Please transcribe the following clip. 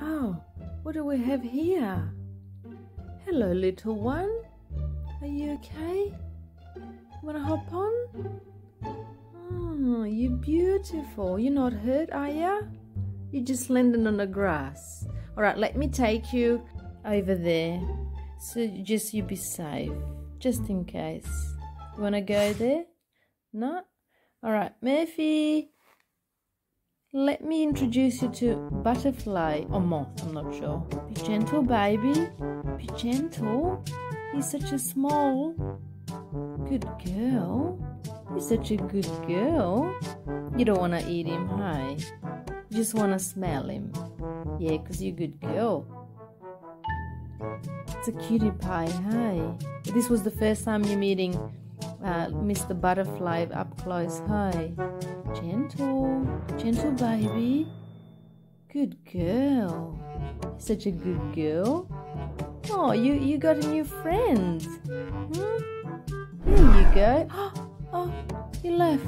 Oh, what do we have here? Hello, little one. Are you okay? Wanna hop on? Oh, you're beautiful. You're not hurt, are ya? You're just landing on the grass. All right, let me take you over there. So just you be safe, just in case. You wanna go there? No? All right, Murphy. Let me introduce you to butterfly or moth, I'm not sure. Be gentle, baby. Be gentle. He's such a small, good girl. You're such a good girl. You don't want to eat him, hey? You just want to smell him. Yeah, because you're a good girl. It's a cutie pie, hey? This was the first time you're meeting uh, Mr. Butterfly up close, hi. Gentle, gentle baby. Good girl. Such a good girl. Oh, you, you got a new friend. Hmm? There you go. Oh, you left.